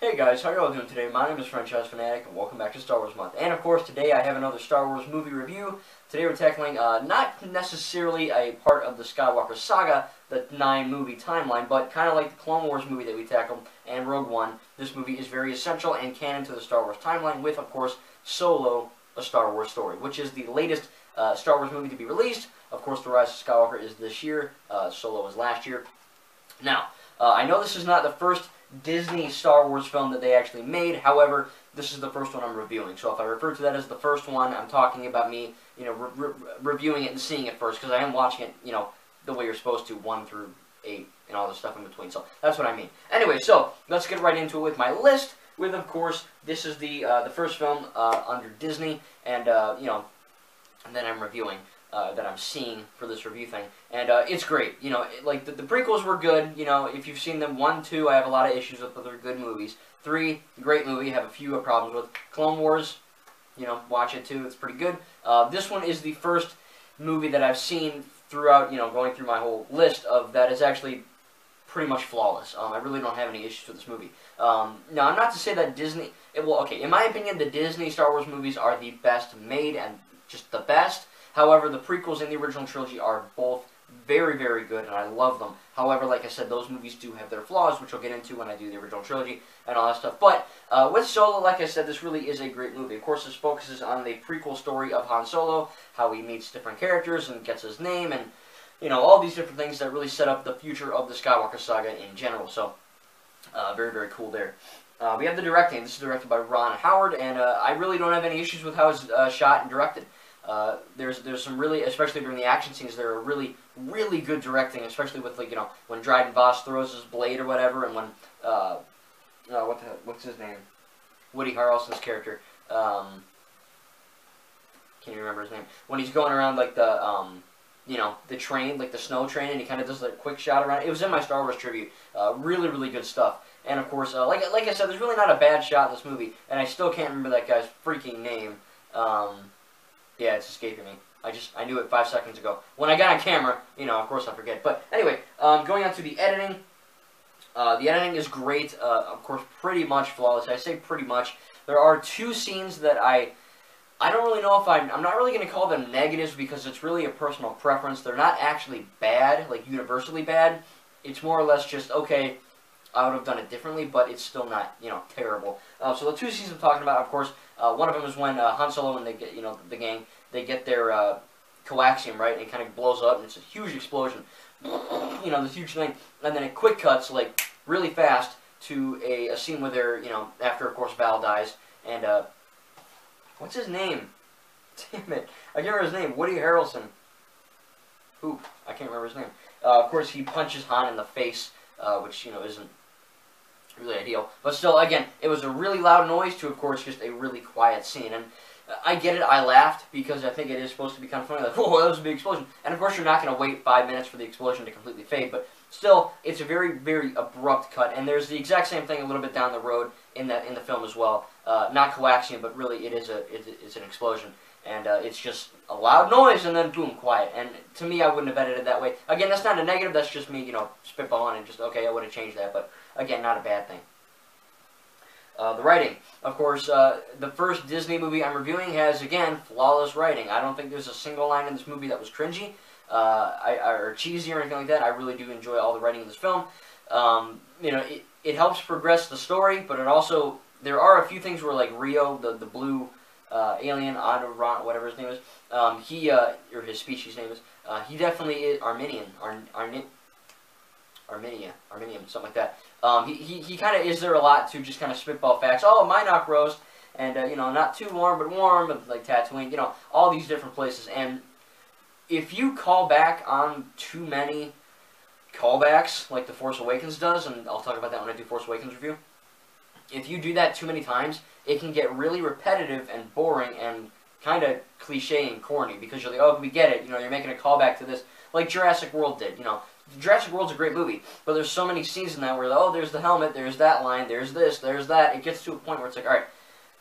Hey guys, how y'all doing today? My name is Franchise Fanatic, and welcome back to Star Wars Month. And of course, today I have another Star Wars movie review. Today we're tackling uh, not necessarily a part of the Skywalker saga, the nine movie timeline, but kind of like the Clone Wars movie that we tackled and Rogue One. This movie is very essential and canon to the Star Wars timeline, with of course Solo, a Star Wars story, which is the latest uh, Star Wars movie to be released. Of course, The Rise of Skywalker is this year. Uh, Solo was last year. Now, uh, I know this is not the first Disney Star Wars film that they actually made. However, this is the first one I'm reviewing. So if I refer to that as the first one, I'm talking about me, you know, re re reviewing it and seeing it first because I am watching it, you know, the way you're supposed to, one through eight and all the stuff in between. So that's what I mean. Anyway, so let's get right into it with my list. With of course, this is the uh, the first film uh, under Disney, and uh, you know, and then I'm reviewing uh, that I'm seeing for this review thing, and uh, it's great. You know, it, like the, the, prequels were good. You know, if you've seen them, one, two, I have a lot of issues with, but they're good movies. Three, great movie, have a few problems with. Clone Wars, you know, watch it too. It's pretty good. Uh, this one is the first movie that I've seen throughout. You know, going through my whole list of that is actually pretty much flawless. Um, I really don't have any issues with this movie. Um, now, I'm not to say that Disney. It, well, okay, in my opinion, the Disney Star Wars movies are the best made and just the best. However, the prequels and the original trilogy are both very, very good, and I love them. However, like I said, those movies do have their flaws, which I'll get into when I do the original trilogy and all that stuff. But uh, with Solo, like I said, this really is a great movie. Of course, this focuses on the prequel story of Han Solo, how he meets different characters and gets his name, and you know all these different things that really set up the future of the Skywalker saga in general. So, uh, very, very cool there. Uh, we have the directing. This is directed by Ron Howard, and uh, I really don't have any issues with how it's uh, shot and directed. Uh, there's there's some really, especially during the action scenes, there are really really good directing, especially with like you know when Dryden Voss throws his blade or whatever, and when uh, uh what the what's his name, Woody Harrelson's character, um, can you remember his name? When he's going around like the um, you know the train, like the snow train, and he kind of does like a quick shot around. It was in my Star Wars tribute. Uh, really really good stuff. And of course, uh, like like I said, there's really not a bad shot in this movie, and I still can't remember that guy's freaking name. Um, yeah, it's escaping me. I just, I knew it five seconds ago. When I got on camera, you know, of course I forget. But anyway, um, going on to the editing. Uh, the editing is great. Uh, of course, pretty much flawless. I say pretty much. There are two scenes that I, I don't really know if I'm, I'm not really going to call them negatives because it's really a personal preference. They're not actually bad, like universally bad. It's more or less just, okay, I would have done it differently, but it's still not, you know, terrible. Uh, so the two scenes I'm talking about, of course, uh, one of them is when uh, Han Solo and they get, you know, the gang, they get their uh, coaxium right, and it kind of blows up, and it's a huge explosion. You know, this huge thing, and then it quick cuts like really fast to a, a scene where they're, you know, after of course Val dies, and uh, what's his name? Damn it, I can't remember his name. Woody Harrelson. Who? I can't remember his name. Uh, of course, he punches Han in the face, uh, which you know isn't really ideal. But still, again, it was a really loud noise to, of course, just a really quiet scene. And I get it. I laughed because I think it is supposed to be kind of funny. Like, oh, that was a big explosion. And of course, you're not going to wait five minutes for the explosion to completely fade. But still, it's a very, very abrupt cut. And there's the exact same thing a little bit down the road in that in the film as well. Uh, not coaxium, but really, it is a it's an explosion. And uh, it's just a loud noise, and then boom, quiet. And to me, I wouldn't have edited that way. Again, that's not a negative. That's just me, you know, spitballing and just okay, I would have changed that. But again, not a bad thing. Uh, the writing. Of course, uh, the first Disney movie I'm reviewing has, again, flawless writing. I don't think there's a single line in this movie that was cringy uh, I, or cheesy or anything like that. I really do enjoy all the writing in this film. Um, you know, it, it helps progress the story, but it also, there are a few things where, like, Rio, the, the blue uh, alien, Adoron, whatever his name is, um, he, uh, or his species name is, uh, he definitely is Armenian, Ar, Arni, Armenia, Armenian, something like that. Um, he he, he kind of is there a lot to just kind of spitball facts. Oh, Mynock roast, and uh, you know, not too warm but warm, but like Tatooine, you know, all these different places. And if you call back on too many callbacks, like The Force Awakens does, and I'll talk about that when I do Force Awakens review. If you do that too many times, it can get really repetitive and boring and kind of cliche and corny because you're like, oh, we get it. You know, you're making a callback to this, like Jurassic World did. You know, Jurassic World's a great movie, but there's so many scenes in that where, oh, there's the helmet, there's that line, there's this, there's that. It gets to a point where it's like, all right,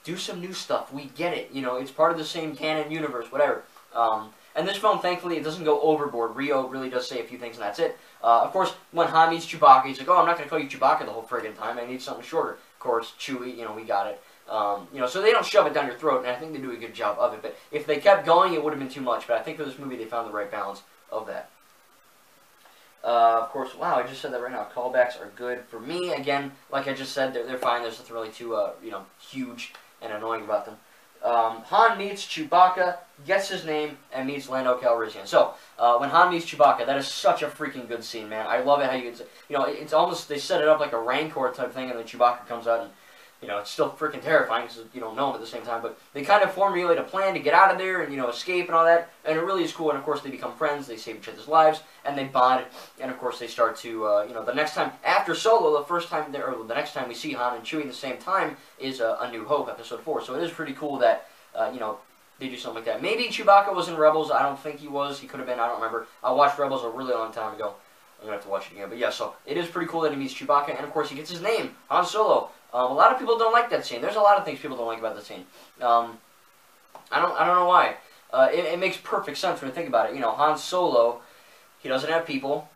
do some new stuff. We get it. You know, it's part of the same canon universe, whatever. Um, and this film, thankfully, it doesn't go overboard. Rio really does say a few things, and that's it. Uh, of course, when Han meets Chewbacca, he's like, oh, I'm not going to call you Chewbacca the whole friggin' time. I need something shorter. Of course, Chewie, you know, we got it. Um, you know, so they don't shove it down your throat, and I think they do a good job of it. But if they kept going, it would have been too much. But I think for this movie, they found the right balance of that. Uh, of course, wow, I just said that right now. Callbacks are good for me. Again, like I just said, they're, they're fine. There's nothing really too, uh, you know, huge and annoying about them. Um, Han meets Chewbacca, gets his name, and meets Lando Calrissian. So, uh, when Han meets Chewbacca, that is such a freaking good scene, man. I love it how you, you know, it's almost, they set it up like a Rancor type thing, and then Chewbacca comes out and you know, it's still freaking terrifying because you don't know them at the same time. But they kind of formulate a plan to get out of there and you know escape and all that, and it really is cool. And of course, they become friends. They save each other's lives, and they bond. And of course, they start to uh, you know the next time after Solo, the first time or the next time we see Han and Chewie at the same time is uh, A New Hope, Episode Four. So it is pretty cool that uh, you know they do something like that. Maybe Chewbacca was in Rebels. I don't think he was. He could have been. I don't remember. I watched Rebels a really long time ago. I'm gonna have to watch it again. But yeah, so it is pretty cool that he meets Chewbacca, and of course he gets his name, Han Solo. Um, a lot of people don't like that scene. There's a lot of things people don't like about the scene. Um, I don't I don't know why. Uh, it, it, makes perfect sense when you think about it. You know, Han Solo, he doesn't have people.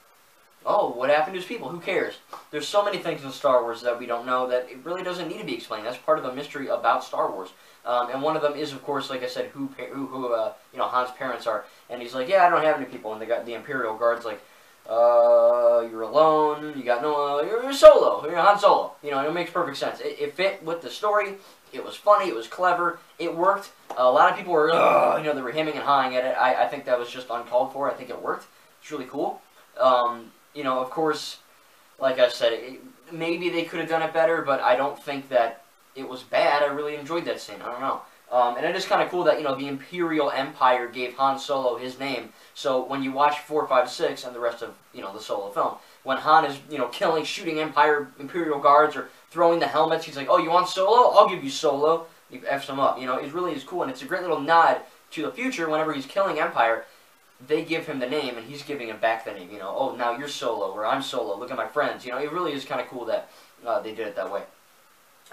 Oh, what happened to his people? Who cares? There's so many things in Star Wars that we don't know that it really doesn't need to be explained. That's part of the mystery about Star Wars. Um, and one of them is, of course, like I said, who who, who uh, you know Han's parents are. And he's like, yeah, I don't have any people. And they got the Imperial Guards like, uh, you're alone. You got no. You're, solo. You're Han Solo. You know, it makes perfect sense. It, it, fit with the story. It was funny. It was clever. It worked. a lot of people were, you know, they were hemming and hawing at it. I, I think that was just uncalled for. I think it worked. It's really cool. Um, you know, of course, like I said, it, maybe they could have done it better, but I don't think that it was bad. I really enjoyed that scene. I don't know. Um, and it is kind of cool that, you know, the Imperial Empire gave Han Solo his name. So when you watch 456 and the rest of, you know, the Solo film, when Han is, you know, killing, shooting Empire, Imperial guards or throwing the helmets, he's like, oh, you want Solo? I'll give you Solo. He F's him up. You know, it really is cool. And it's a great little nod to the future whenever he's killing Empire. They give him the name, and he's giving him back the name. You know, oh, now you're Solo, or I'm Solo. Look at my friends. You know, it really is kind of cool that uh, they did it that way.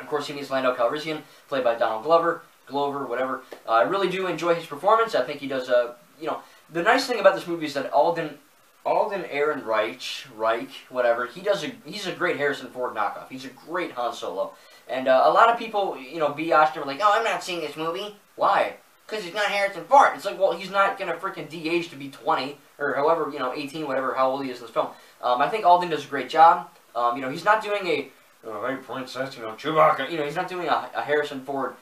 Of course, he meets Lando Calrissian, played by Donald Glover. Glover, whatever. Uh, I really do enjoy his performance. I think he does a, you know, the nice thing about this movie is that Alden, Alden Ehrenreich, Reich, whatever, he does a, he's a great Harrison Ford knockoff. He's a great Han Solo. And uh, a lot of people, you know, biatched him like, oh, I'm not seeing this movie. Why? Because he's not Harrison Ford. It's like, well, he's not going to freaking de-age to be 20, or however, you know, 18, whatever, how old he is in this film. Um, I think Alden does a great job. Um, you know, he's not doing a, oh, hey, princess, you know, Chewbacca. You know, he's not doing a, a Harrison Ford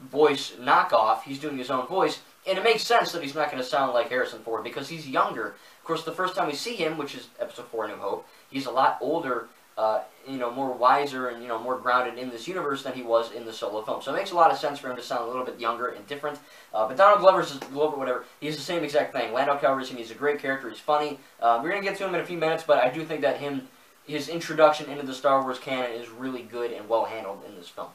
voice knockoff. He's doing his own voice. And it makes sense that he's not going to sound like Harrison Ford because he's younger. Of course, the first time we see him, which is Episode 4 New Hope, he's a lot older, uh, you know, more wiser and, you know, more grounded in this universe than he was in the solo film. So it makes a lot of sense for him to sound a little bit younger and different. Uh, but Donald Glover's, Glover, whatever, he's the same exact thing. Lando Calrissian, he's a great character. He's funny. Uh, we're going to get to him in a few minutes, but I do think that him, his introduction into the Star Wars canon is really good and well handled in this film.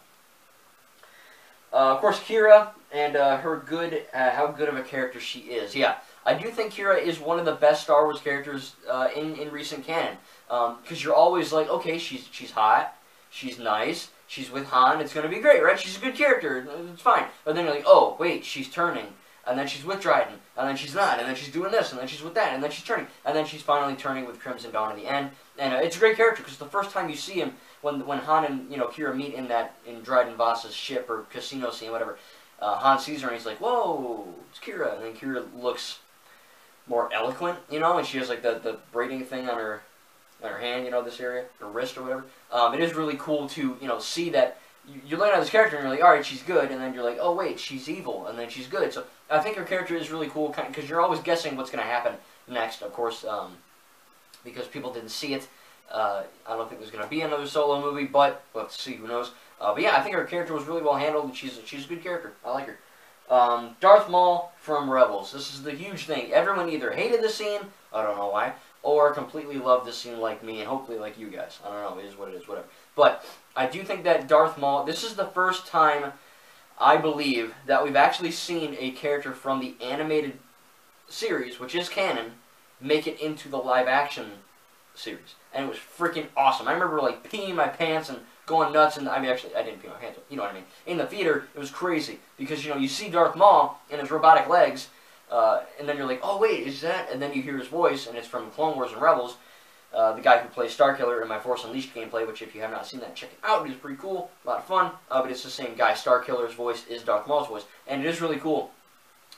Uh, of course, Qi'ra and uh, her good, uh, how good of a character she is. Yeah, I do think Qi'ra is one of the best Star Wars characters uh, in in recent canon. Because um, you're always like, okay, she's she's hot, she's nice, she's with Han, it's gonna be great, right? She's a good character, it's fine. But then you're like, oh wait, she's turning, and then she's with Dryden, and then she's not, and then she's doing this, and then she's with that, and then she's turning, and then she's finally turning with Crimson Dawn at the end. And uh, it's a great character because the first time you see him, when when Han and you know Qi'ra meet in that in Dryden Voss's ship or casino scene, whatever, uh, Han sees her and he's like, "Whoa, it's Qi'ra," and then Qi'ra looks more eloquent, you know, and she has like the the braiding thing on her on her hand, you know, this area, her wrist or whatever. Um, it is really cool to you know see that you, are looking at this character and you're like, all right, she's good, and then you're like, oh wait, she's evil, and then she's good. So I think her character is really cool kind because you're always guessing what's going to happen next. Of course, um, because people didn't see it. Uh, I don't think there's going to be another solo movie, but let's see, who knows. Uh, but yeah, I think her character was really well handled, and she's, she's a good character. I like her. Um, Darth Maul from Rebels. This is the huge thing. Everyone either hated the scene, I don't know why, or completely loved the scene like me, and hopefully like you guys. I don't know, it is what it is, whatever. But I do think that Darth Maul, this is the first time, I believe, that we've actually seen a character from the animated series, which is canon, make it into the live action series, and it was freaking awesome. I remember like peeing my pants and going nuts, and I mean actually I didn't pee my pants, you know what I mean. In the theater, it was crazy because you know you see Darth Maul and his robotic legs, uh, and then you're like, oh wait, is that? And then you hear his voice, and it's from Clone Wars and Rebels. uh, the guy who plays Starkiller in my Force Unleashed gameplay, which if you have not seen that, check it out. It is pretty cool, a lot of fun. Uh, but it's the same guy. Starkiller's voice is Darth Maul's voice, and it is really cool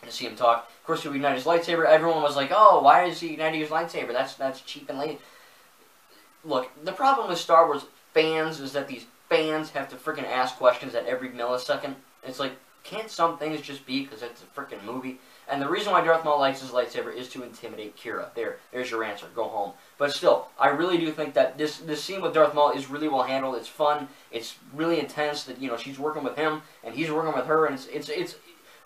to see him talk. Of course, he would ignite his lightsaber. Everyone was like, "Oh, why is he igniting his lightsaber? That's that's cheap and late." Look, the problem with Star Wars fans is that these fans have to freaking ask questions at every millisecond. It's like, can't some things just be because it's a freaking movie? And the reason why Darth Maul likes his lightsaber is to intimidate Qi'ra. There, there's your answer. Go home. But still, I really do think that this this scene with Darth Maul is really well handled. It's fun. It's really intense. That you know she's working with him and he's working with her, and it's it's it's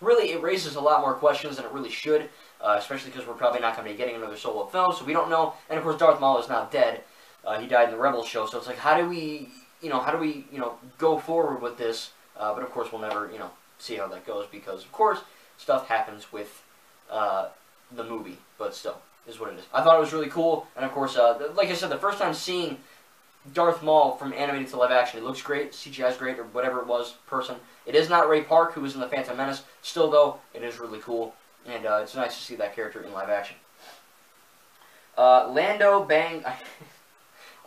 really it raises a lot more questions than it really should. Uh, especially because we're probably not going to be getting another solo film, so we don't know. And of course, Darth Maul is now dead. Uh, he died in the Rebel show, so it's like, how do we, you know, how do we, you know, go forward with this? Uh, but of course, we'll never, you know, see how that goes because, of course, stuff happens with uh, the movie. But still, is what it is. I thought it was really cool, and of course, uh, like I said, the first time seeing Darth Maul from animated to live action, it looks great. CGI is great, or whatever it was, person. It is not Ray Park, who was in the Phantom Menace. Still, though, it is really cool, and uh, it's nice to see that character in live action. Uh, Lando Bang.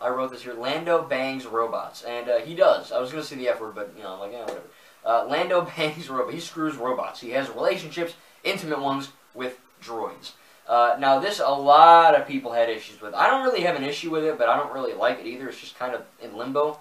I wrote this here. Lando bangs robots, and uh, he does. I was gonna say the F word, but you know, I'm like, yeah, whatever. Uh, Lando bangs robots. He screws robots. He has relationships, intimate ones, with droids. Uh, now, this a lot of people had issues with. I don't really have an issue with it, but I don't really like it either. It's just kind of in limbo.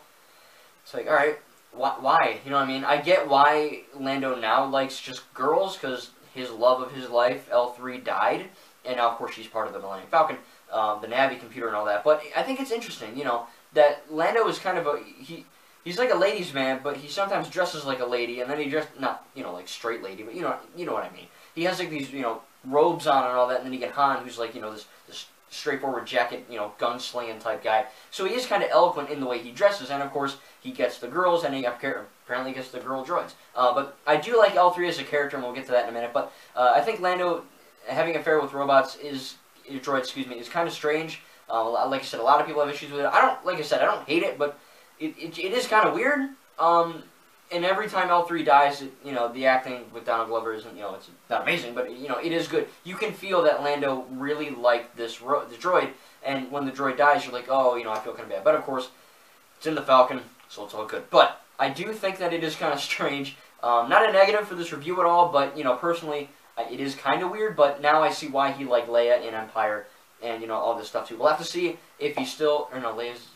It's like, all right, wh why? You know what I mean? I get why Lando now likes just girls because his love of his life, L3, died, and now of course she's part of the Millennium Falcon um, the Navi computer and all that. But I think it's interesting, you know, that Lando is kind of a he. He's like a ladies' man, but he sometimes dresses like a lady, and then he just not you know like straight lady, but you know you know what I mean. He has like these you know robes on and all that, and then you get Han, who's like you know this this straightforward jacket, you know, gunslinging type guy. So he is kind of eloquent in the way he dresses, and of course he gets the girls, and he apparently gets the girl droids. Uh, but I do like L3 as a character, and we'll get to that in a minute. But uh, I think Lando having an affair with robots is your droid, excuse me, is kind of strange. Uh, like I said, a lot of people have issues with it. I don't, like I said, I don't hate it, but it, it, it is kind of weird. Um, and every time L3 dies, it, you know, the acting with Donald Glover isn't, you know, it's not amazing, but, you know, it is good. You can feel that Lando really liked this the droid, and when the droid dies, you're like, oh, you know, I feel kind of bad. But, of course, it's in the Falcon, so it's all good. But I do think that it is kind of strange. Um, not a negative for this review at all, but, you know, personally, it is kind of weird, but now I see why he liked Leia in Empire and, you know, all this stuff too. We'll have to see if he's still, or no, Leia's,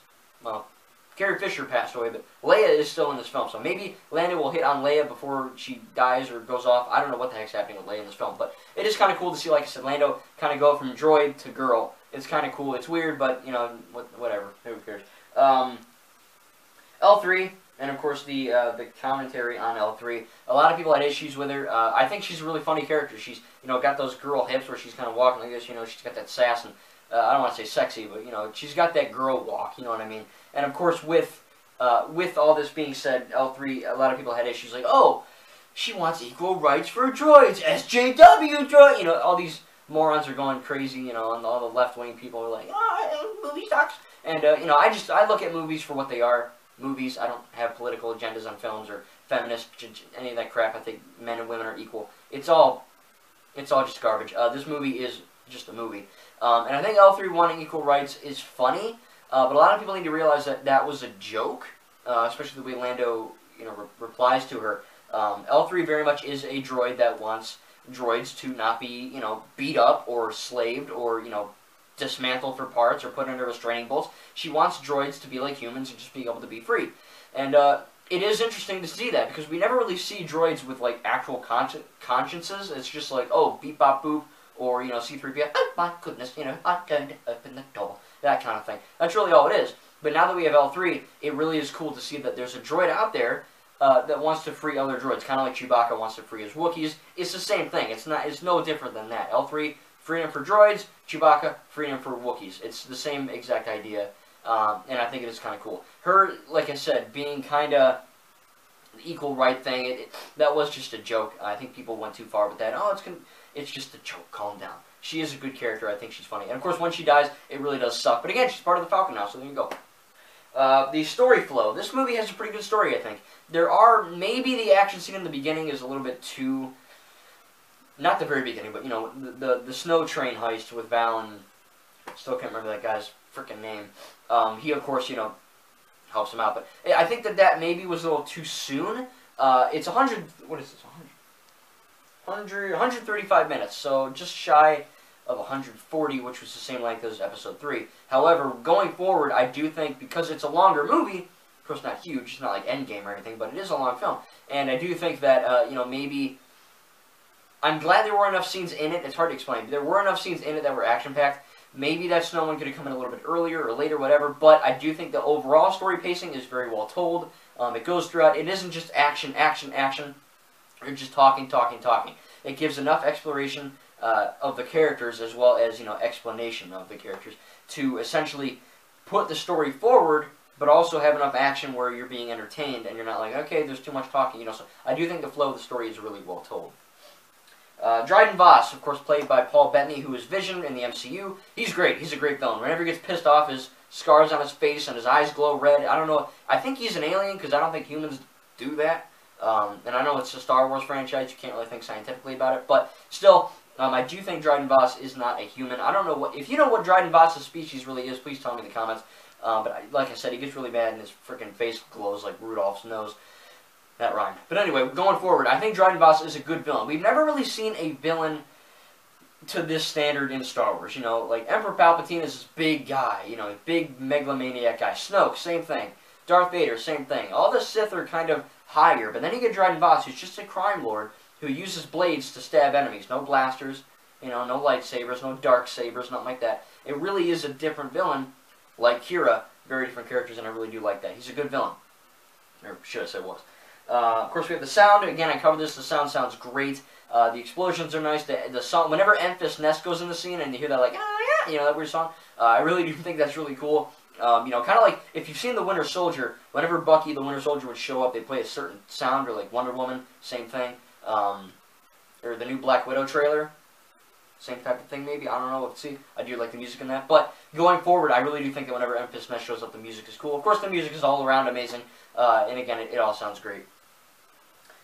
well, Carrie Fisher passed away, but Leia is still in this film. So maybe Landon will hit on Leia before she dies or goes off. I don't know what the heck's happening with Leia in this film, but it is kind of cool to see, like I said, Lando kind of go from droid to girl. It's kind of cool. It's weird, but, you know, whatever. Who cares? Um, L3, and of course the uh, the commentary on L3. A lot of people had issues with her. Uh, I think she's a really funny character. She's you know got those girl hips where she's kind of walking like this. You know she's got that sass and uh, I don't want to say sexy, but you know she's got that girl walk. You know what I mean? And of course with uh, with all this being said, L3 a lot of people had issues like oh she wants equal rights for droids, SJW droid. You know all these morons are going crazy. You know and all the left wing people are like oh movie sucks. And uh, you know I just I look at movies for what they are movies. I don't have political agendas on films or feminist, any of that crap. I think men and women are equal. It's all, it's all just garbage. Uh, this movie is just a movie. Um, and I think L3 wanting equal rights is funny, uh, but a lot of people need to realize that that was a joke, uh, especially the way Lando, you know, re replies to her. Um, L3 very much is a droid that wants droids to not be, you know, beat up or slaved or, you know, dismantled for parts or put under restraining bolts. She wants droids to be like humans and just be able to be free. And uh, it is interesting to see that because we never really see droids with like actual consci consciences. It's just like, oh, beep bop boop, or you know, C3PO, oh my goodness, you know, I'm going to open the door, that kind of thing. That's really all it is. But now that we have L3, it really is cool to see that there's a droid out there uh, that wants to free other droids, kind of like Chewbacca wants to free his Wookiees. It's the same thing. It's not. It's no different than that. L3 freedom for droids, Chewbacca, freedom for Wookiees. It's the same exact idea, um, and I think it is kind of cool. Her, like I said, being kind of equal right thing, it, it, that was just a joke. I think people went too far with that. Oh, it's it's just a joke. Calm down. She is a good character. I think she's funny. And of course, when she dies, it really does suck. But again, she's part of the Falcon now, so there you go. Uh, the story flow. This movie has a pretty good story, I think. There are, maybe the action scene in the beginning is a little bit too not the very beginning, but you know, the the, the snow train heist with Val and still can't remember that guy's freaking name. Um, he, of course, you know, helps him out. But I think that that maybe was a little too soon. Uh, it's 100, what is this, 100, 100, 135 minutes, so just shy of 140, which was the same length as episode 3. However, going forward, I do think, because it's a longer movie, of course not huge, it's not like Endgame or anything, but it is a long film, and I do think that, uh, you know, maybe... I'm glad there were enough scenes in it, it's hard to explain, there were enough scenes in it that were action-packed, Maybe that snow one could have come in a little bit earlier or later, whatever. But I do think the overall story pacing is very well told. Um, it goes throughout. It isn't just action, action, action. You're just talking, talking, talking. It gives enough exploration uh, of the characters as well as you know explanation of the characters to essentially put the story forward, but also have enough action where you're being entertained and you're not like, okay, there's too much talking. You know, so I do think the flow of the story is really well told. Uh, Dryden Voss, of course, played by Paul Bettany, who is Vision in the MCU. He's great. He's a great villain. Whenever he gets pissed off, his scars on his face and his eyes glow red. I don't know. I think he's an alien because I don't think humans do that. Um, and I know it's a Star Wars franchise. You can't really think scientifically about it. But still, um, I do think Dryden Voss is not a human. I don't know what... If you know what Dryden Voss's species really is, please tell me in the comments. Uh, but I, like I said, he gets really mad and his freaking face glows like Rudolph's nose. That rhymed. But anyway, going forward, I think Dryden Voss is a good villain. We've never really seen a villain to this standard in Star Wars. You know, like Emperor Palpatine is this big guy, you know, big megalomaniac guy. Snoke, same thing. Darth Vader, same thing. All the Sith are kind of higher, but then you get Dryden Voss, who's just a crime lord who uses blades to stab enemies. No blasters, you know, no lightsabers, no dark sabers, nothing like that. It really is a different villain, like Qi'ra. Very different characters, and I really do like that. He's a good villain. Or should I say was. Uh, of course, we have the sound. Again, I covered this. The sound sounds great. Uh, the explosions are nice. The, the song, whenever Enfys Nest goes in the scene and you hear that, like, oh, yeah, you know, that weird song, uh, I really do think that's really cool. Um, you know, kind of like, if you've seen The Winter Soldier, whenever Bucky, the Winter Soldier, would show up, they play a certain sound, or like Wonder Woman, same thing. Um, or the new Black Widow trailer, same type of thing maybe. I don't know. Let's see. I do like the music in that. But going forward, I really do think that whenever Enfys Nest shows up, the music is cool. Of course, the music is all around amazing. Uh, and again, it, it all sounds great.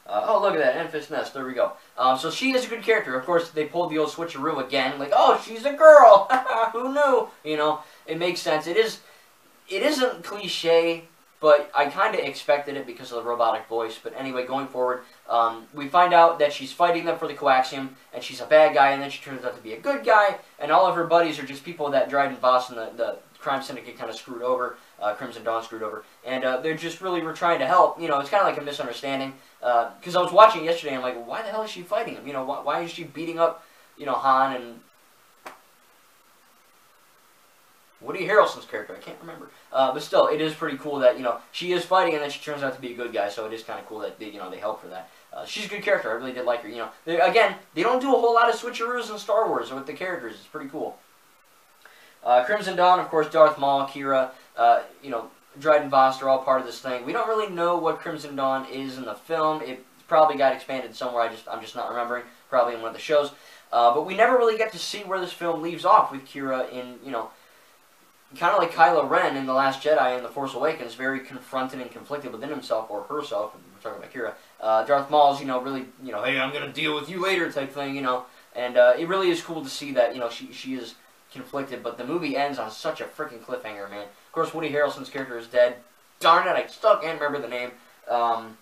Uh, oh, look at that, Enfys Nest. There we go. Um, so she is a good character. Of course, they pulled the old switcheroo again. Like, oh, she's a girl. Who knew? You know, it makes sense. It is. It isn't cliche, but I kind of expected it because of the robotic voice. But anyway, going forward, um, we find out that she's fighting them for the coaxium, and she's a bad guy, and then she turns out to be a good guy, and all of her buddies are just people that Dryden Voss and the, the crime syndicate kind of screwed over, uh, Crimson Dawn screwed over, and uh, they're just really were trying to help. You know, it's kind of like a misunderstanding. Because uh, I was watching yesterday, and I'm like, why the hell is she fighting him? You know, why, why is she beating up, you know, Han and Woody Harrelson's character? I can't remember. Uh, but still, it is pretty cool that you know she is fighting, and then she turns out to be a good guy. So it is kind of cool that they, you know they help for that. Uh, she's a good character. I really did like her. You know, they, again, they don't do a whole lot of switcheroos in Star Wars with the characters. It's pretty cool. Uh, Crimson Dawn, of course, Darth Maul, Qi'ra. uh, you know, Dryden Voss are all part of this thing. We don't really know what Crimson Dawn is in the film. It probably got expanded somewhere. I just I'm just not remembering. Probably in one of the shows. Uh, but we never really get to see where this film leaves off with Qi'ra in you know. Kind of like Kylo Ren in The Last Jedi and The Force Awakens, very confronted and conflicted within himself or herself. We're talking about Qi'ra. Uh, Darth Maul's, you know, really, you know, hey, I'm gonna deal with you later type thing, you know. And uh, it really is cool to see that, you know, she she is conflicted. But the movie ends on such a freaking cliffhanger, man. Of course, Woody Harrelson's character is dead. Darn it, I still can't remember the name. Um,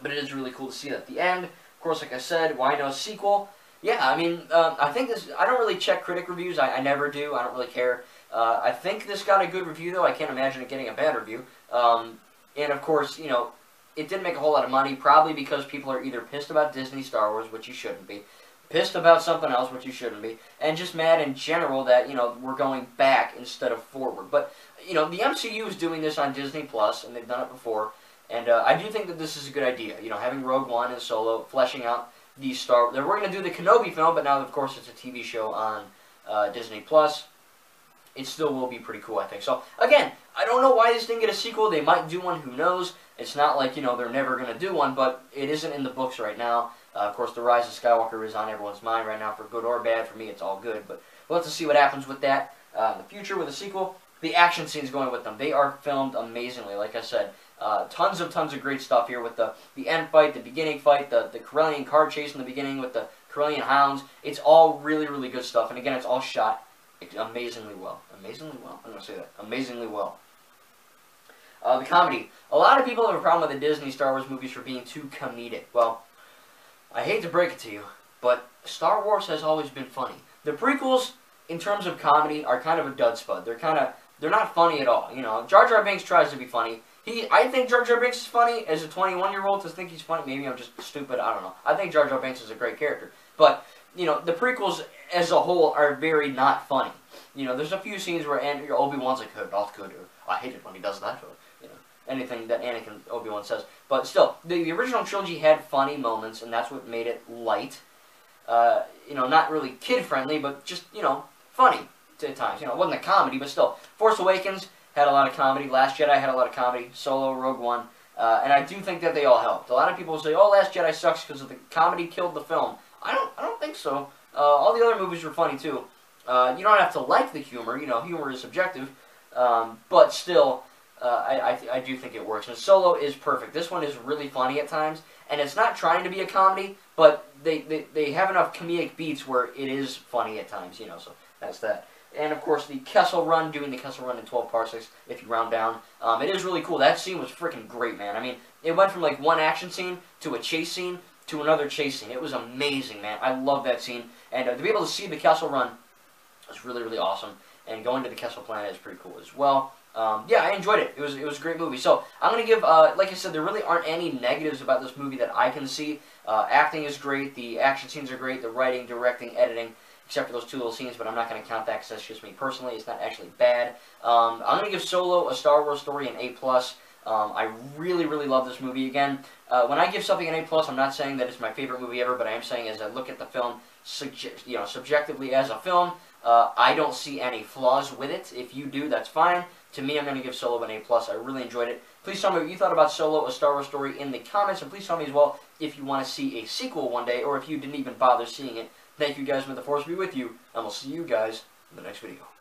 but it is really cool to see at the end. Of course, like I said, why no sequel? Yeah, I mean, uh, I think this. I don't really check critic reviews. I, I never do. I don't really care. Uh, I think this got a good review, though. I can't imagine it getting a bad review. Um, and of course, you know, it didn't make a whole lot of money, probably because people are either pissed about Disney Star Wars, which you shouldn't be, pissed about something else, which you shouldn't be, and just mad in general that, you know, we're going back instead of forward. But, you know, the MCU is doing this on Disney Plus, and they've done it before, and uh, I do think that this is a good idea. You know, having Rogue One and Solo, fleshing out these Star... They were going to do the Kenobi film, but now, of course, it's a TV show on uh, Disney Plus. It still will be pretty cool, I think. So, again, I don't know why this didn't get a sequel. They might do one, who knows. It's not like, you know, they're never going to do one, but it isn't in the books right now. Uh, of course, The Rise of Skywalker is on everyone's mind right now, for good or bad. For me, it's all good, but we'll have to see what happens with that uh, in the future with a sequel. The action scenes going with them, they are filmed amazingly, like I said. Uh, tons of tons of great stuff here with the, the end fight, the beginning fight, the, the Corellian car chase in the beginning with the Corellian hounds. It's all really, really good stuff. And again, it's all shot amazingly well. Amazingly well. I'm gonna say that. Amazingly well. Uh, the comedy. A lot of people have a problem with the Disney Star Wars movies for being too comedic. Well, I hate to break it to you, but Star Wars has always been funny. The prequels, in terms of comedy, are kind of a dud spud. They're kind of they're not funny at all. You know, Jar Jar Binks tries to be funny. He, I think Jar Jar Binks is funny. As a 21 year old to think he's funny, maybe I'm just stupid. I don't know. I think Jar Jar Binks is a great character, but you know, the prequels as a whole are very not funny. You know, there's a few scenes where Obi Wan's like, "Hey, Darth Vader, I hate it when he does that." You know, anything that Anakin Obi Wan says. But still, the, the, original trilogy had funny moments, and that's what made it light. Uh, you know, not really kid friendly, but just you know, funny at times. You know, it wasn't a comedy, but still, Force Awakens had a lot of comedy. Last Jedi had a lot of comedy. Solo, Rogue One. Uh, and I do think that they all helped. A lot of people say, "Oh, Last Jedi sucks because the comedy killed the film." I don't, I don't think so. Uh, all the other movies were funny too. Uh, you don't have to like the humor. You know, humor is subjective, um, but still, uh, I, I, I, do think it works. And Solo is perfect. This one is really funny at times, and it's not trying to be a comedy, but they, they, they have enough comedic beats where it is funny at times. You know, so that's that and of course the Kessel Run, doing the Kessel Run in 12 parsecs if you round down. Um, it is really cool. That scene was freaking great, man. I mean, it went from like one action scene to a chase scene to another chase scene. It was amazing, man. I love that scene. And uh, to be able to see the Kessel Run was really, really awesome. And going to the Kessel Planet is pretty cool as well. Um, yeah, I enjoyed it. It was it was a great movie. So I'm gonna give, uh, like I said, there really aren't any negatives about this movie that I can see. Uh, acting is great. The action scenes are great. The writing, directing, editing except for those two little scenes, but I'm not going to count that because that's just me personally. It's not actually bad. Um, I'm going to give Solo, a Star Wars story, an A+. plus. Um, I really, really love this movie. Again, uh, when I give something an A+, plus, I'm not saying that it's my favorite movie ever, but I am saying as I look at the film you know, subjectively as a film, uh, I don't see any flaws with it. If you do, that's fine. To me, I'm going to give Solo an A+. plus. I really enjoyed it. Please tell me what you thought about Solo, a Star Wars story, in the comments, and please tell me as well if you want to see a sequel one day, or if you didn't even bother seeing it. Thank you guys. May the force be with you, and we'll see you guys in the next video.